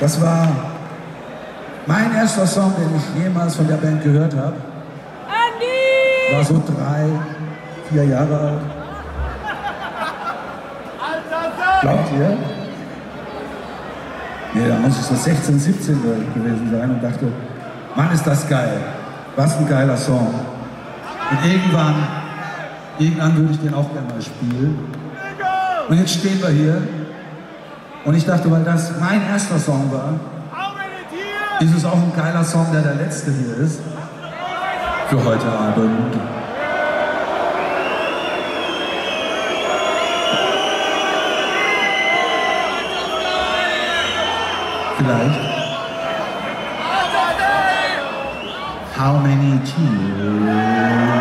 Das war mein erster Song, den ich jemals von der Band gehört habe. Andi! War so drei, vier Jahre alt. Glaubt ihr? Nee, da muss ich so 16, 17 gewesen sein und dachte, Mann, ist das geil. Was ein geiler Song. Und irgendwann, irgendwann würde ich den auch gerne mal spielen. Und jetzt stehen wir hier. Und ich dachte, weil das mein erster Song war, ist es auch ein geiler Song, der der letzte hier ist. Für heute Abend. Vielleicht. How many tears?